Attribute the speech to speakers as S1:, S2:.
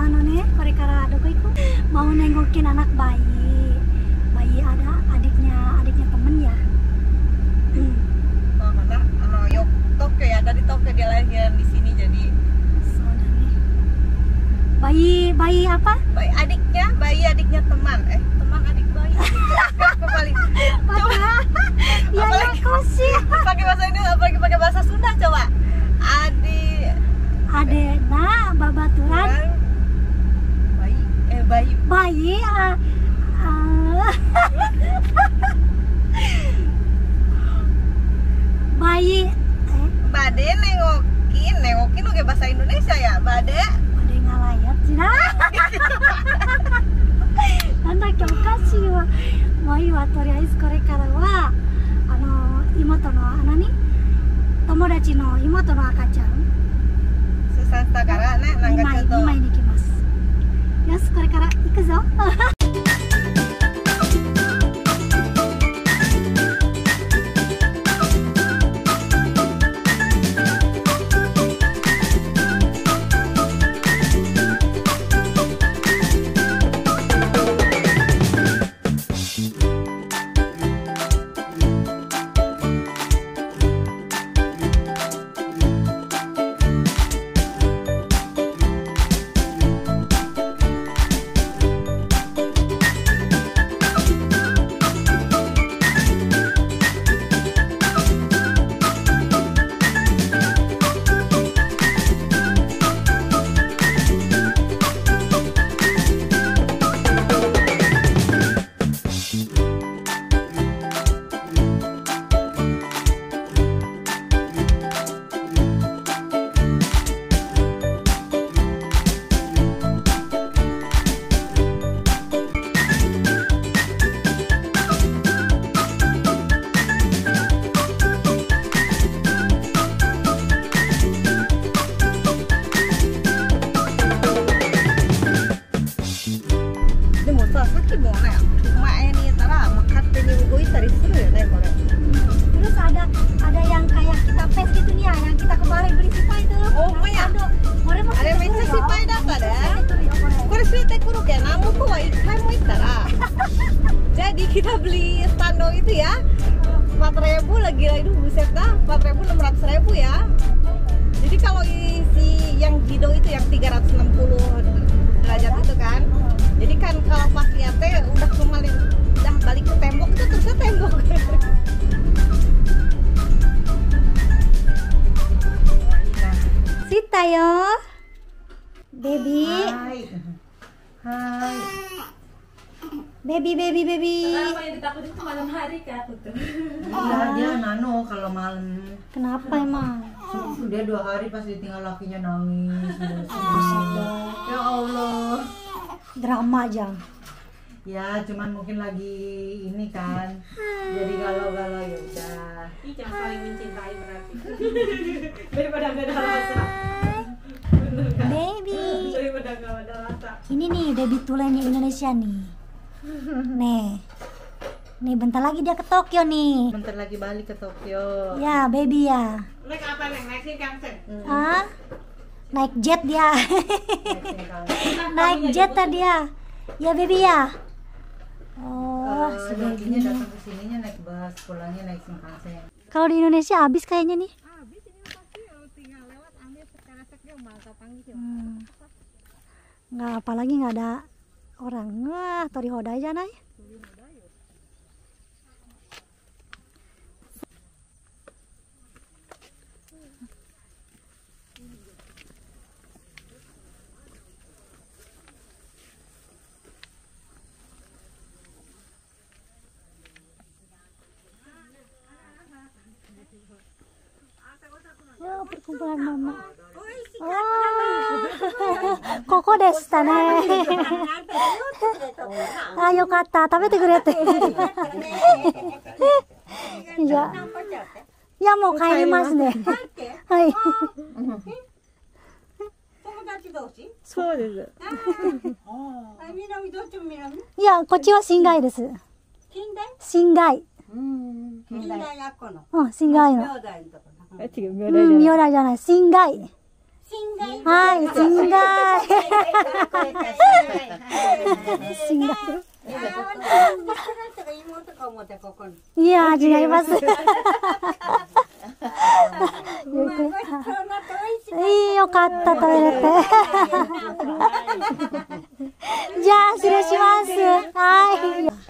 S1: anu nih, korekara doko iku mau nengokin anak bayi. Bayi ada adiknya, adiknya temen ya.
S2: Oh, karena ano yok Tokyo ya dari Tokyo dia lahiran di sini jadi.
S1: Bayi, bayi apa?
S2: bayi adiknya bayi adiknya teman. Eh teman adik bayi. Kembali coba.
S1: Ya ya
S2: Apalagi-
S1: kosi.
S2: pakai bahasa ini apalagi pakai bahasa Sunda coba. Adik.
S1: Adena バ
S2: デネゴ
S1: キネゴキの
S2: ゲバサインドネシ
S1: アやバデこれがわやつななんだっけおかしいわまあいいわとりあえずこれからはあの妹の花に友達の妹の赤ちゃんスーサンスだから
S2: ね今行きますこれ捨ててくるけど何もは一回も行ったら jadi kita beli stando itu ya 4000 lagi lah itu buset dah 4600 ribu ya jadi kalau isi yang Jido itu yang 360 derajat itu kan jadi kan kalau pas lihat teh udah kembali udah balik ke tembok itu terus ke tembok
S1: 着いたよ。ベビー、
S2: Hai Hai.
S1: Baby, baby, baby. Karena
S3: apa yang ditakutin itu malam hari kak aku tuh.
S4: Iya, oh. dia nano kalau malam.
S1: Kenapa, hmm. emang?
S4: So, dia dua hari pas ditinggal lakinya nangis. Oh, ya Allah.
S1: Drama jang.
S4: Ya, cuman mungkin lagi ini kan. Jadi galau-galau ya udah.
S3: Ih, jangan saling mencintai berarti. Daripada gak ada alasan.
S1: Ini nih baby tulennya Indonesia nih. Nih. Nih bentar lagi dia ke Tokyo nih.
S4: bentar lagi balik ke Tokyo
S1: Ya, baby ya.
S3: naik apa neng naik Shinkansen
S1: Ah? Naik jet dia.
S4: Naik
S1: Naik jet tadi dia. Ya, baby ya. Oh, si
S4: lakinya
S1: baby.
S4: datang ke sininya naik bus pulangnya naik Shinkansen
S1: Kalau di Indonesia habis kayaknya nih. Hmm. Nggak apalagi nggak ada orang. Wah, tori hoda aja nay. Oh, perkumpulan mama. Oh, koko desta ne. Ah, よかった。食べてくれて。じゃあ。いや、もう帰りますね。はい。
S2: そうです
S1: いや、こっちは新街です。新街。うん、新街の。
S2: 違う
S1: うん、明大じゃない。新街。はい、死んい死んだいや、違います。いいよかった、食べれて。じゃあ、失礼します。はい。